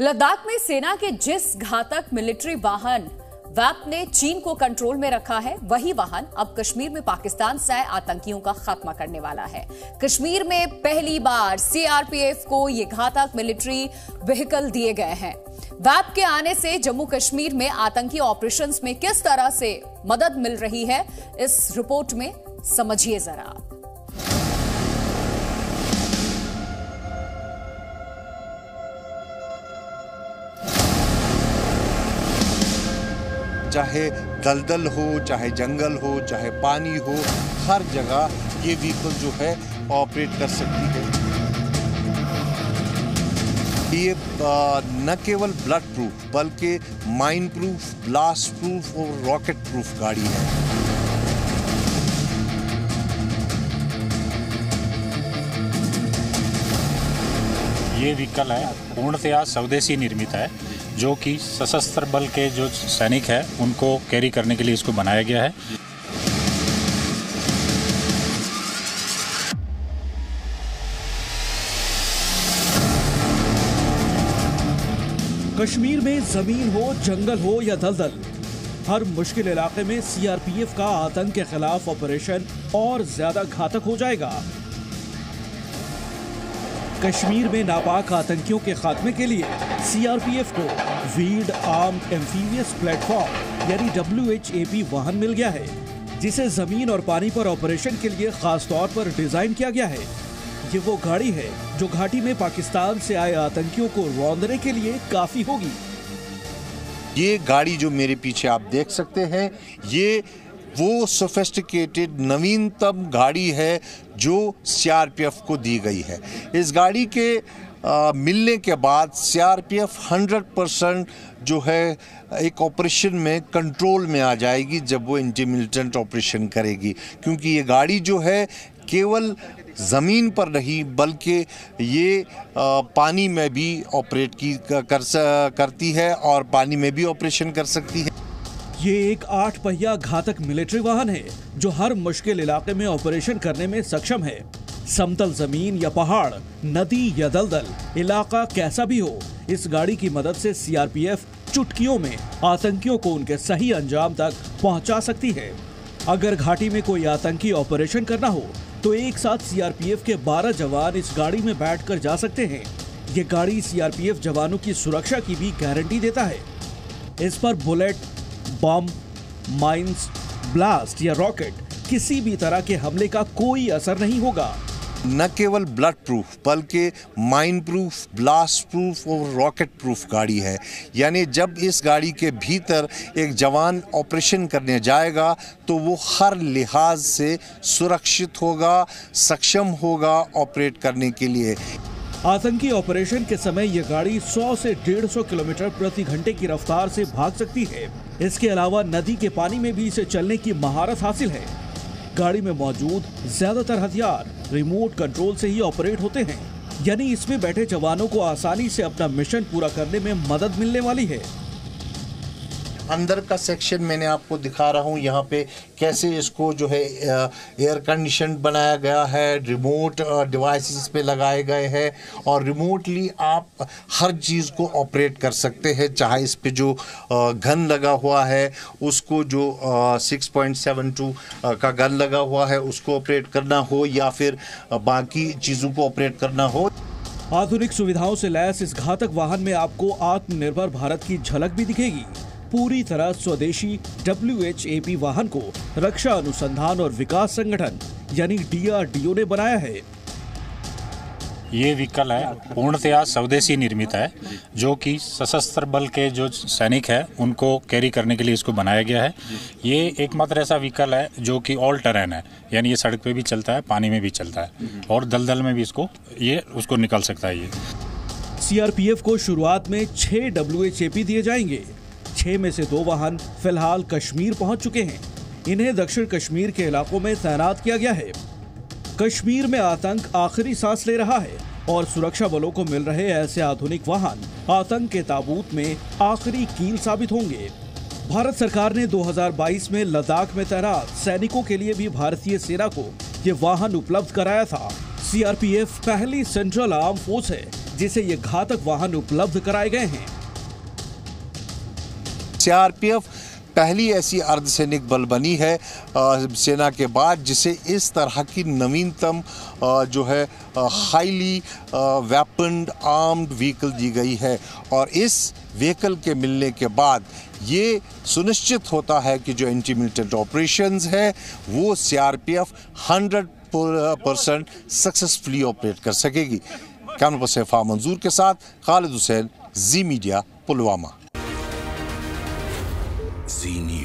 लद्दाख में सेना के जिस घातक मिलिट्री वाहन वैप ने चीन को कंट्रोल में रखा है, वही वाहन अब कश्मीर में पाकिस्तान से आए आतंकियों का खात्मा करने वाला है। कश्मीर में पहली बार सीआरपीएफ को ये घातक मिलिट्री व्हीकल दिए गए हैं। वैप के आने से जम्मू कश्मीर में आतंकी ऑपरेशंस में किस तरह से मदद मिल रही है, इस रिपोर्ट में समझिए जरा। चाहे दलदल हो, चाहे जंगल हो, चाहे पानी हो, हर जगह ये व्हीकल जो है ऑपरेट कर सकती है। ये न केवल ब्लड प्रूफ बल्कि माइन प्रूफ ब्लास्ट प्रूफ और रॉकेट प्रूफ गाड़ी है। ये व्हीकल है, पूर्णतया स्वदेशी निर्मित है। जो कि सशस्त्र बल के जो सैनिक है, उनको कैरी करने के लिए इसको बनाया गया है। कश्मीर में ज़मीन हो, जंगल हो या दलदल, हर मुश्किल इलाके में सीआरपीएफ का आतंक के खिलाफ ऑपरेशन और ज़्यादा घातक हो जाएगा। कश्मीर में नापाक आतंकियों के खात्मे के लिए सीआरपीएफ को व्हील्ड आर्म एम्फीवियस प्लेटफॉर्म यानी डब्ल्यू वाहन मिल गया है, जिसे ज़मीन और पानी पर ऑपरेशन के लिए खास तौर पर डिज़ाइन किया गया है। ये वो गाड़ी है जो घाटी में पाकिस्तान से आए आतंकियों को रौंदने के लिए काफ़ी होगी। ये गाड़ी जो मेरे पीछे आप देख सकते हैं, ये वो सोफेस्टिकेटेड नवीनतम गाड़ी है जो सीआरपीएफ को दी गई है। इस गाड़ी के आ, मिलने के बाद सीआरपीएफ 100 परसेंट जो है एक ऑपरेशन में कंट्रोल में आ जाएगी जब वो एंटी मिलिटेंट ऑपरेशन करेगी। क्योंकि ये गाड़ी जो है केवल ज़मीन पर नहीं बल्कि ये आ, पानी में भी ऑपरेट की कर करती है और पानी में भी ऑपरेशन कर सकती है। ये एक आठ पहिया घातक मिलिट्री वाहन है, जो हर मुश्किल इलाके में ऑपरेशन करने में सक्षम है। समतल ज़मीन या पहाड़, नदी या दलदल, इलाका कैसा भी हो, इस गाड़ी की मदद से सीआरपीएफ चुटकियों में आतंकियों को उनके सही अंजाम तक पहुँचा सकती है। अगर घाटी में कोई आतंकी ऑपरेशन करना हो तो एक साथ सीआरपीएफ के 12 जवान इस गाड़ी में बैठकर जा सकते हैं। ये गाड़ी सीआरपीएफ जवानों की सुरक्षा की भी गारंटी देता है। इस पर बुलेट बम माइंस ब्लास्ट या रॉकेट किसी भी तरह के हमले का कोई असर नहीं होगा। न केवल ब्लड प्रूफ बल्कि माइन प्रूफ ब्लास्ट प्रूफ और रॉकेट प्रूफ गाड़ी है। यानी जब इस गाड़ी के भीतर एक जवान ऑपरेशन करने जाएगा तो वो हर लिहाज से सुरक्षित होगा, सक्षम होगा ऑपरेट करने के लिए। आतंकी ऑपरेशन के समय ये गाड़ी 100 से 150 किलोमीटर प्रति घंटे की रफ्तार से भाग सकती है। इसके अलावा नदी के पानी में भी इसे चलने की महारत हासिल है। गाड़ी में मौजूद ज़्यादातर हथियार रिमोट कंट्रोल से ही ऑपरेट होते हैं। यानी इसमें बैठे जवानों को आसानी से अपना मिशन पूरा करने में मदद मिलने वाली है। अंदर का सेक्शन मैंने आपको दिखा रहा हूँ, यहाँ पे कैसे इसको जो है एयर कंडीशन बनाया गया है रिमोट डिवाइसेस पे लगाए गए हैं और रिमोटली आप हर चीज़ को ऑपरेट कर सकते हैं, चाहे इस पे जो गन लगा हुआ है, उसको जो सिक्स पॉइंट सेवन टू का गन लगा हुआ है, उसको ऑपरेट करना हो या फिर बाकी चीज़ों को ऑपरेट करना हो। आधुनिक सुविधाओं से लैस इस घातक वाहन में आपको आत्मनिर्भर भारत की झलक भी दिखेगी। पूरी तरह स्वदेशी WHAP वाहन को रक्षा अनुसंधान और विकास संगठन यानी डीआरडीओ ने बनाया है। ये व्हीकल है पूर्णतया स्वदेशी निर्मित है जो कि सशस्त्र बल के जो सैनिक है उनको कैरी करने के लिए इसको बनाया गया है। ये एकमात्र ऐसा व्हीकल है जो कि ऑल टरेन है यानी ये सड़क पे भी चलता है पानी में भी चलता है और दलदल में भी इसको ये उसको निकल सकता है ये। सीआरपीएफ को शुरुआत में छह डब्ल्यू दिए जाएँगे। छह में से दो वाहन फ़िलहाल कश्मीर पहुँच चुके हैं। इन्हें दक्षिण कश्मीर के इलाकों में तैनात किया गया है। कश्मीर में आतंक आखिरी सांस ले रहा है और सुरक्षा बलों को मिल रहे ऐसे आधुनिक वाहन आतंक के ताबूत में आखिरी कील साबित होंगे। भारत सरकार ने 2022 में लद्दाख में तैनात सैनिकों के लिए भी भारतीय सेना को ये वाहन उपलब्ध कराया था। सीआरपीएफ पहली सेंट्रल आर्म फोर्स है, जिसे ये घातक वाहन उपलब्ध कराए गए हैं। सीआरपीएफ पहली ऐसी अर्धसैनिक बल बनी है सेना के बाद, जिसे इस तरह की नवीनतम जो है हाईली वेपन्ड, आर्म्ड व्हीकल दी गई है। और इस व्हीकल के मिलने के बाद ये सुनिश्चित होता है कि जो एंटी मिलिटेंट ऑपरेशंस है, वो सीआरपीएफ 100 परसेंट सक्सेसफुली ऑपरेट कर सकेगी। कैमरा पर्सन मंजूर के साथ Khalid Hussain, G media, Pulwama. G